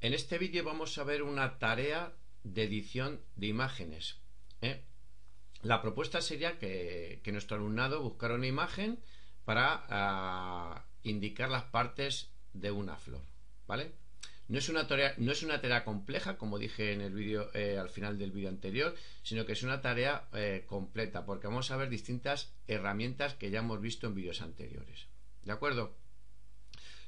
en este vídeo vamos a ver una tarea de edición de imágenes. ¿eh? La propuesta sería que, nuestro alumnado buscara una imagen para ah, indicar las partes de una flor. ¿Vale? No es una tarea, no es una tarea compleja, como dije en el vídeo eh, al final del vídeo anterior, sino que es una tarea eh, completa, porque vamos a ver distintas herramientas que ya hemos visto en vídeos anteriores. ¿De acuerdo?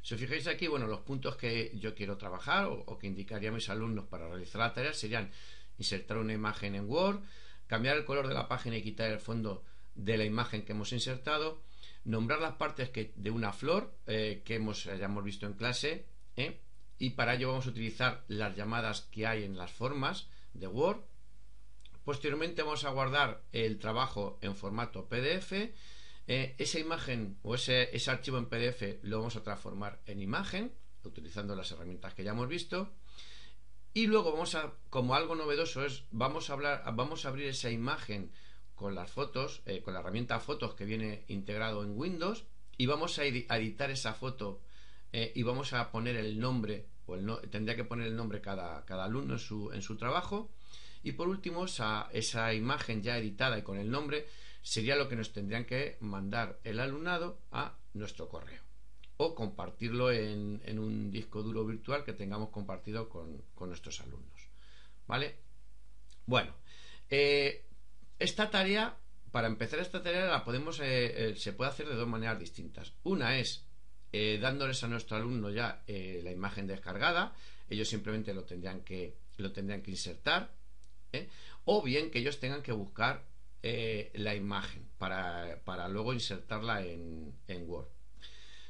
Si os fijáis aquí, bueno, los puntos que yo quiero trabajar o, que indicaría a mis alumnos para realizar la tarea serían insertar una imagen en Word, cambiar el color de la página y quitar el fondo de la imagen que hemos insertado, nombrar las partes que, de una flor eh, que hemos, hayamos visto en clase, ¿eh? y para ello vamos a utilizar las llamadas que hay en las formas de Word. Posteriormente vamos a guardar el trabajo en formato PDF eh, esa imagen o ese, ese archivo en PDF lo vamos a transformar en imagen utilizando las herramientas que ya hemos visto. Y luego vamos a como algo novedoso es vamos a hablar vamos a abrir esa imagen con las fotos eh, con la herramienta fotos que viene integrado en Windows y vamos a editar esa foto eh, y vamos a poner el nombre o el no, tendría que poner el nombre cada, cada alumno en su, en su trabajo. Y por último esa, esa imagen ya editada y con el nombre sería lo que nos tendrían que mandar el alumnado a nuestro correo o compartirlo en, un disco duro virtual que tengamos compartido con, nuestros alumnos. ¿Vale? Bueno, eh, esta tarea, para empezar esta tarea, la podemos, eh, eh, se puede hacer de dos maneras distintas. Una es dándoles a nuestro alumno ya la imagen descargada, ellos simplemente lo tendrían que, lo tendrían que insertar, o bien que ellos tengan que buscar eh, la imagen para, luego insertarla en, Word.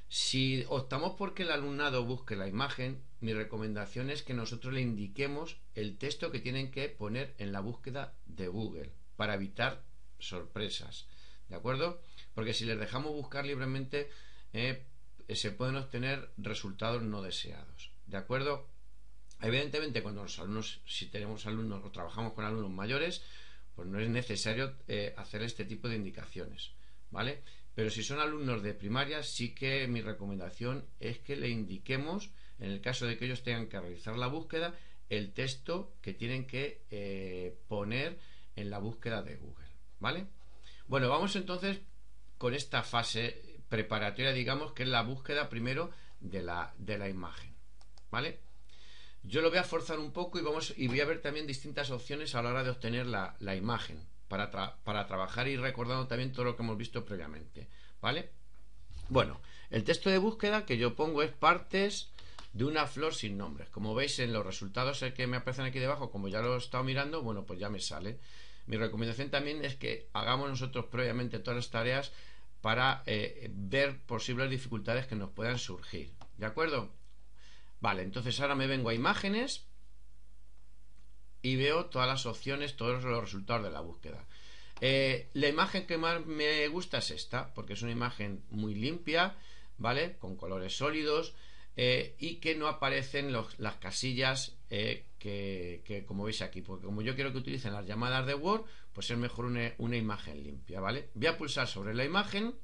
Si optamos por que el alumnado busque la imagen, mi recomendación es que nosotros le indiquemos el texto que tienen que poner en la búsqueda de Google para evitar sorpresas. ¿De acuerdo? Porque si les dejamos buscar libremente, eh, se pueden obtener resultados no deseados. ¿De acuerdo? Evidentemente, cuando los alumnos, si tenemos alumnos o trabajamos con alumnos mayores, pues no es necesario eh, hacer este tipo de indicaciones, ¿vale? Pero si son alumnos de primaria, sí que mi recomendación es que le indiquemos, en el caso de que ellos tengan que realizar la búsqueda, el texto que tienen que eh, poner en la búsqueda de Google, ¿vale? Bueno, vamos entonces con esta fase preparatoria, digamos, que es la búsqueda primero de la, de la imagen, ¿vale? Yo lo voy a forzar un poco y, vamos, y voy a ver también distintas opciones a la hora de obtener la, imagen para, para trabajar y recordando también todo lo que hemos visto previamente. ¿Vale? Bueno, el texto de búsqueda que yo pongo es partes de una flor sin nombres. Como veis en los resultados que me aparecen aquí debajo, como ya lo he estado mirando, bueno, pues ya me sale. Mi recomendación también es que hagamos nosotros previamente todas las tareas para eh, ver posibles dificultades que nos puedan surgir. ¿De acuerdo? Vale, entonces ahora me vengo a imágenes y veo todas las opciones, todos los resultados de la búsqueda. Eh, la imagen que más me gusta es esta, porque es una imagen muy limpia, ¿vale? Con colores sólidos eh, y que no aparecen las casillas eh, que, como veis aquí, porque como yo quiero que utilicen las llamadas de Word, pues es mejor una, una imagen limpia, ¿vale? Voy a pulsar sobre la imagen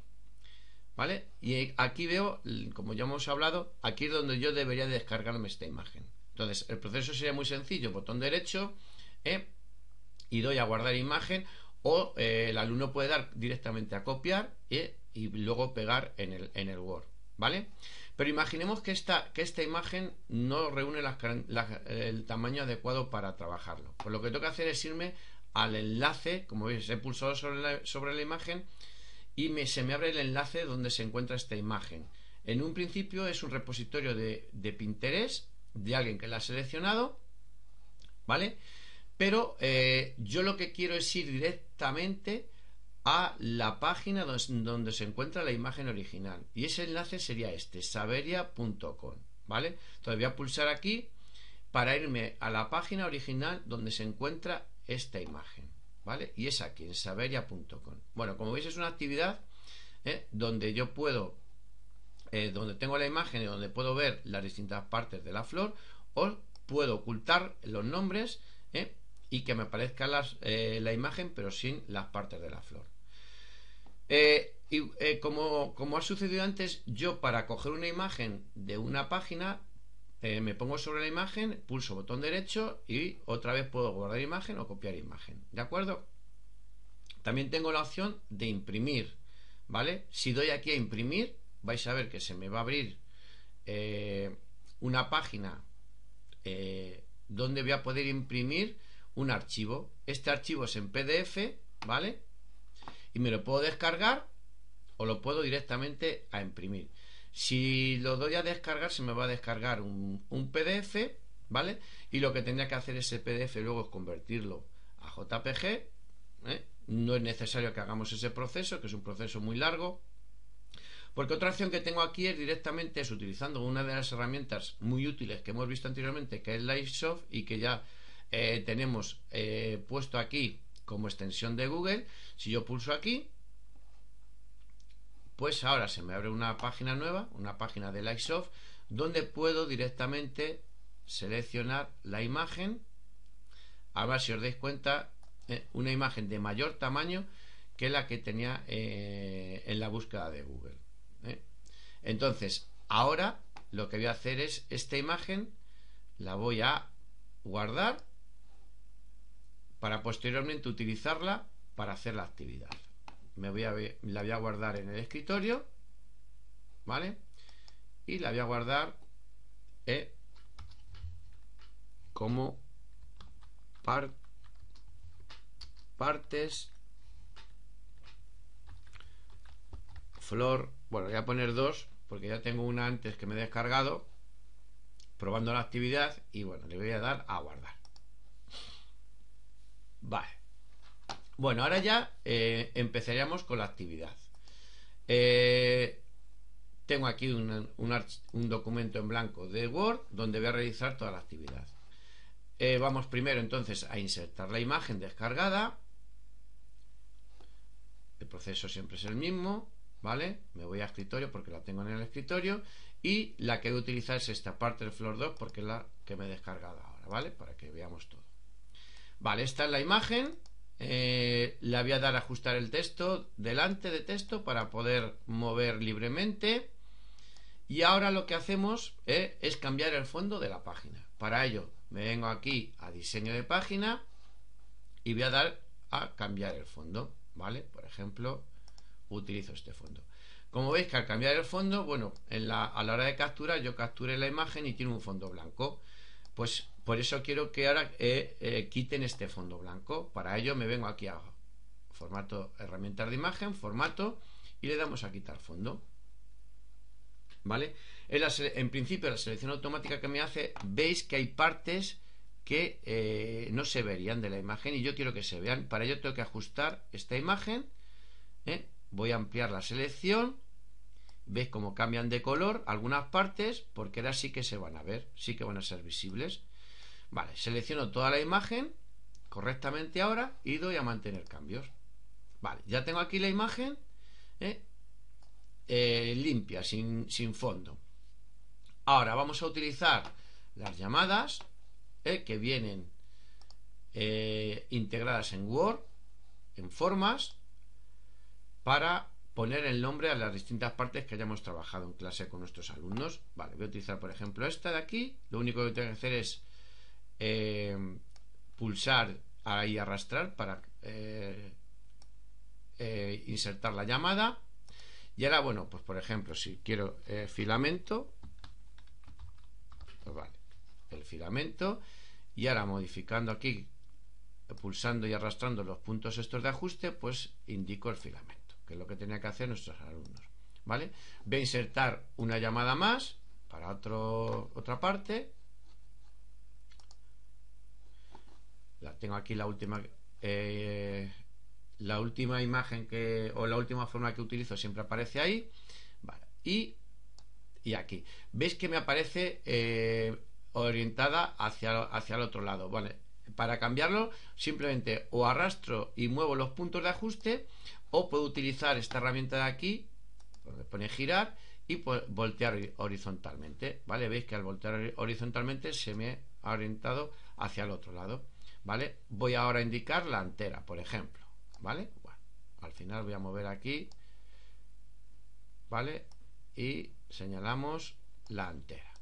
¿Vale? Y aquí veo, como ya hemos hablado, aquí es donde yo debería descargarme esta imagen. Entonces, el proceso sería muy sencillo, botón derecho, ¿eh? y doy a guardar imagen, o eh, el alumno puede dar directamente a copiar ¿eh? y luego pegar en el, en el Word, ¿vale? Pero imaginemos que esta, que esta imagen no reúne el tamaño adecuado para trabajarlo. Pues lo que tengo que hacer es irme al enlace, como veis, he pulsado sobre sobre la imagen, y se me abre el enlace donde se encuentra esta imagen. En un principio es un repositorio de, Pinterest de alguien que la ha seleccionado, ¿vale? Pero eh, yo lo que quiero es ir directamente a la página donde, se encuentra la imagen original. Y ese enlace sería este, saberia.com, ¿vale? Entonces voy a pulsar aquí para irme a la página original donde se encuentra esta imagen. ¿Vale? Y es aquí, en saberia.com. Bueno, como veis es una actividad ¿eh? donde yo puedo, eh, donde tengo la imagen y donde puedo ver las distintas partes de la flor, o puedo ocultar los nombres ¿eh? y que me aparezca la imagen pero sin las partes de la flor. y como, como ha sucedido antes, yo para coger una imagen de una página eh, me pongo sobre la imagen, pulso botón derecho y otra vez puedo guardar imagen o copiar imagen. ¿De acuerdo? También tengo la opción de imprimir. ¿Vale? Si doy aquí a imprimir, vais a ver que se me va a abrir eh, una página eh, donde voy a poder imprimir un archivo. Este archivo es en PDF, ¿vale? Y me lo puedo descargar o lo puedo directamente a imprimir. Si lo doy a descargar, se me va a descargar un, PDF, ¿vale? Y lo que tendría que hacer ese PDF luego es convertirlo a JPG. ¿eh? No es necesario que hagamos ese proceso, que es un proceso muy largo. Porque otra opción que tengo aquí es directamente es utilizando una de las herramientas muy útiles que hemos visto anteriormente, que es Livesoft y que ya eh, tenemos eh, puesto aquí como extensión de Google. Si yo pulso aquí, pues ahora se me abre una página nueva, una página de Livesoft, donde puedo directamente seleccionar la imagen. Ahora, si os dais cuenta, eh, una imagen de mayor tamaño que la que tenía en la búsqueda de Google. ¿eh? Entonces, ahora lo que voy a hacer es esta imagen la voy a guardar para posteriormente utilizarla para hacer la actividad. Me voy a, la voy a guardar en el escritorio, ¿vale? Y la voy a guardar eh, como partes flor bueno, voy a poner dos porque ya tengo una antes que me he descargado probando la actividad y bueno, le voy a dar a guardar. Vale. Bueno, ahora ya eh, empezaríamos con la actividad. Eh, tengo aquí un, documento en blanco de Word donde voy a realizar toda la actividad. Eh, vamos primero entonces a insertar la imagen descargada. El proceso siempre es el mismo. ¿vale? Me voy a escritorio porque la tengo en el escritorio y la que voy a utilizar es esta parte del Flor 2 porque es la que me he descargado ahora, ¿vale? Para que veamos todo. Vale, esta es la imagen. Eh, le voy a dar a ajustar el texto delante de texto para poder mover libremente. Y ahora lo que hacemos eh, es cambiar el fondo de la página. Para ello me vengo aquí a diseño de página y voy a dar a cambiar el fondo, ¿vale? Por ejemplo, utilizo este fondo. Como veis que al cambiar el fondo, bueno, en la, a la hora de capturar yo capturé la imagen y tiene un fondo blanco. Pues por eso quiero que ahora eh, eh, quiten este fondo blanco. Para ello me vengo aquí a formato, herramientas de imagen, formato y le damos a quitar fondo. ¿Vale? En, principio la selección automática que me hace, veis que hay partes que eh, no se verían de la imagen y yo quiero que se vean. Para ello tengo que ajustar esta imagen. voy a ampliar la selección veis cómo cambian de color algunas partes porque ahora sí que se van a ver sí que van a ser visibles vale, selecciono toda la imagen correctamente ahora y doy a mantener cambios vale, ya tengo aquí la imagen ¿eh? Eh, limpia, sin, sin, fondo ahora vamos a utilizar las llamadas ¿eh? que vienen integradas en Word en formas para poner el nombre a las distintas partes que hayamos trabajado en clase con nuestros alumnos. Vale, voy a utilizar por ejemplo esta de aquí. Lo único que tengo que hacer es eh, pulsar ahí arrastrar para eh, eh, insertar la llamada. Y ahora, bueno, pues por ejemplo, si quiero filamento, pues vale, el filamento. Y ahora modificando aquí, pulsando y arrastrando los puntos estos de ajuste, pues indico el filamento que es lo que tenía que hacer nuestros alumnos. ¿Vale? Voy a insertar una llamada más para otro, otra parte. Tengo aquí la última eh, la última imagen que o la última forma que utilizo siempre aparece ahí. Y, y aquí. ¿Veis que me aparece eh, orientada hacia, hacia el otro lado? Vale. Para cambiarlo, simplemente o arrastro y muevo los puntos de ajuste o puedo utilizar esta herramienta de aquí, donde pone girar, y voltear horizontalmente. ¿Vale? Veis que al voltear horizontalmente se me ha orientado hacia el otro lado. ¿vale? Voy ahora a indicar la entera, por ejemplo, ¿vale? Bueno, al final voy a mover aquí, ¿vale? Y señalamos la entera.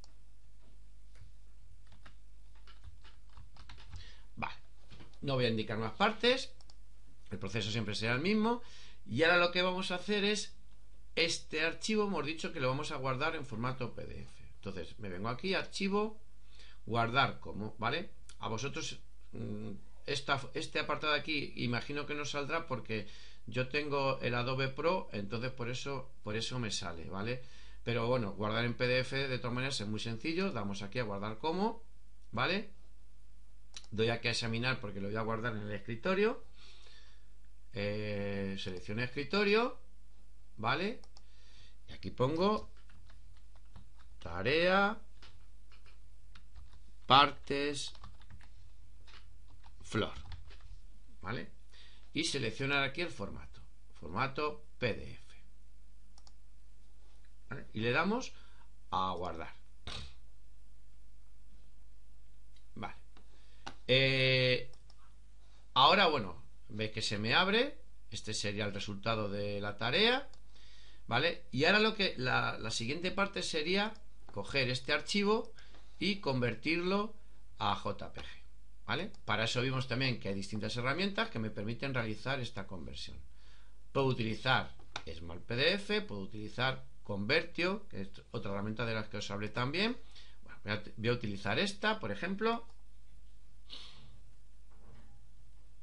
Vale, no voy a indicar más partes, el proceso siempre será el mismo, y ahora lo que vamos a hacer es, este archivo hemos dicho que lo vamos a guardar en formato PDF. Entonces, me vengo aquí, archivo, guardar como, ¿vale? A vosotros mm, este apartado de aquí, imagino que no saldrá porque yo tengo el Adobe Pro, entonces por eso, por eso me sale, ¿vale? Pero bueno, guardar en PDF de todas maneras es muy sencillo. Damos aquí a guardar como, ¿vale? Doy aquí a examinar porque lo voy a guardar en el escritorio. Eh, selecciono escritorio, ¿vale? Y aquí pongo tarea, partes, flor, ¿vale? Y seleccionar aquí el formato, formato PDF. Y le damos a guardar. Vale. Eh, ahora, bueno, ve que se me abre. Este sería el resultado de la tarea. ¿Vale? Y ahora lo que la, la siguiente parte sería coger este archivo y convertirlo a JPG. Para eso vimos también que hay distintas herramientas que me permiten realizar esta conversión. Puedo utilizar Smart PDF, puedo utilizar Convertio, que es otra herramienta de las que os hablé también. voy, a, utilizar esta, por ejemplo.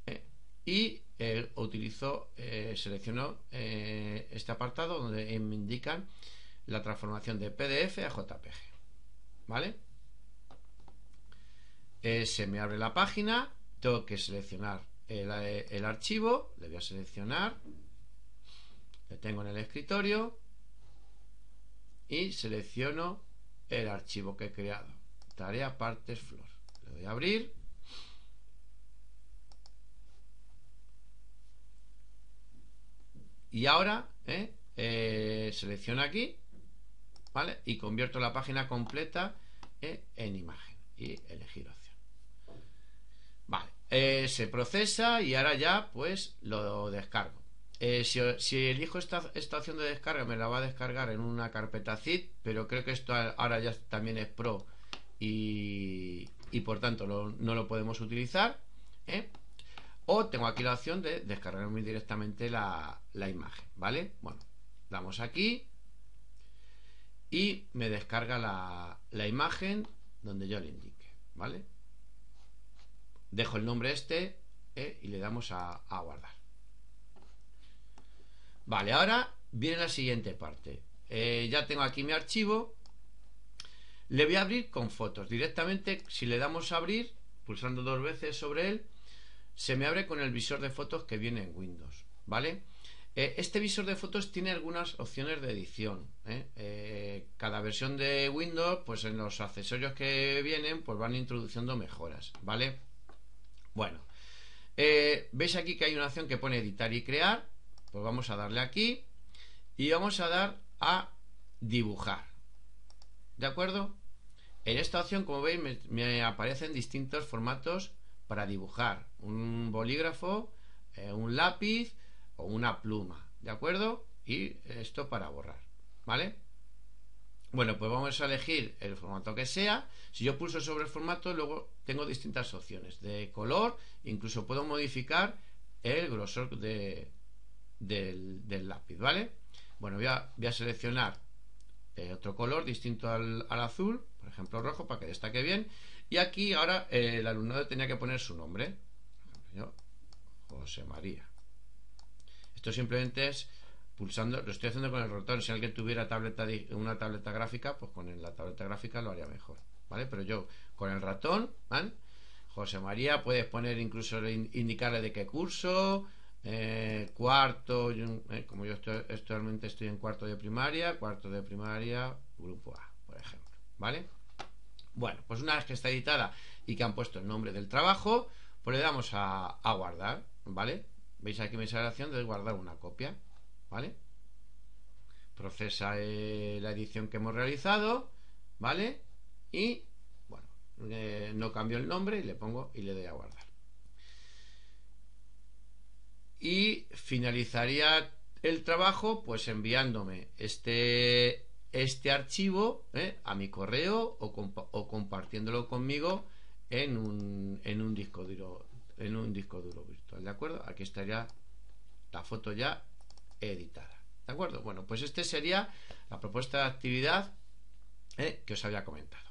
Eh, y eh, utilizo, eh, selecciono este apartado donde me indican la transformación de PDF a JPG. ¿Vale? Se me abre la página, tengo que seleccionar el, el archivo, le voy a seleccionar, le tengo en el escritorio, y selecciono el archivo que he creado. Tarea partes flor. Le doy a abrir. Y ahora eh, eh, selecciono aquí ¿vale? y convierto la página completa eh, en imagen y elegir vale se procesa y ahora ya pues lo descargo eh, si, elijo esta, esta, opción de descarga, me la va a descargar en una carpeta zip, pero creo que esto ahora ya también es pro y, por tanto no lo podemos utilizar. ¿eh? O tengo aquí la opción de descargarme directamente la, imagen, ¿vale? Bueno, damos aquí y me descarga la, imagen donde yo le indique, ¿vale? Dejo el nombre este ¿eh? y le damos a guardar. Vale, ahora viene la siguiente parte. Eh, ya tengo aquí mi archivo. Le voy a abrir con fotos. Directamente, si le damos a abrir, pulsando dos veces sobre él, se me abre con el visor de fotos que viene en Windows. ¿Vale? Eh, este visor de fotos tiene algunas opciones de edición. cada versión de Windows, pues en los accesorios que vienen, pues van introduciendo mejoras. ¿Vale? Bueno. Veis aquí que hay una opción que pone editar y crear pues vamos a darle aquí y vamos a dar a dibujar. ¿De acuerdo? En esta opción, como veis, me, aparecen distintos formatos para dibujar. Un bolígrafo, eh, un lápiz o una pluma. ¿De acuerdo? Y esto para borrar. ¿Vale? Bueno, pues vamos a elegir el formato que sea. Si yo pulso sobre el formato, luego tengo distintas opciones de color. Incluso puedo modificar el grosor de, del, lápiz, ¿vale? Bueno, voy a, a seleccionar eh, otro color distinto al, azul, por ejemplo rojo, para que destaque bien. Y aquí ahora eh, el alumnado tenía que poner su nombre. Yo, José María. Esto simplemente es pulsando, lo estoy haciendo con el ratón. Si alguien tuviera tableta, una tableta gráfica, pues con la tableta gráfica lo haría mejor, ¿vale? Pero yo con el ratón. José María, puedes poner incluso indicarle de qué curso, eh, cuarto, eh, como yo estoy, actualmente estoy en cuarto de primaria, cuarto de primaria, grupo A, por ejemplo. ¿Vale? Bueno, pues una vez que está editada y que han puesto el nombre del trabajo, pues le damos a, guardar, ¿vale? Veis aquí mi selección de guardar una copia, ¿vale? Procesa eh, la edición que hemos realizado, ¿vale? Y, bueno, no cambio el nombre y le pongo y le doy a guardar y finalizaría el trabajo pues enviándome este este archivo ¿eh? a mi correo o, o, compartiéndolo conmigo en un, en un disco duro en un disco duro virtual, ¿de acuerdo? Aquí estaría la foto ya editada, ¿de acuerdo? Bueno, pues este sería la propuesta de actividad eh, que os había comentado.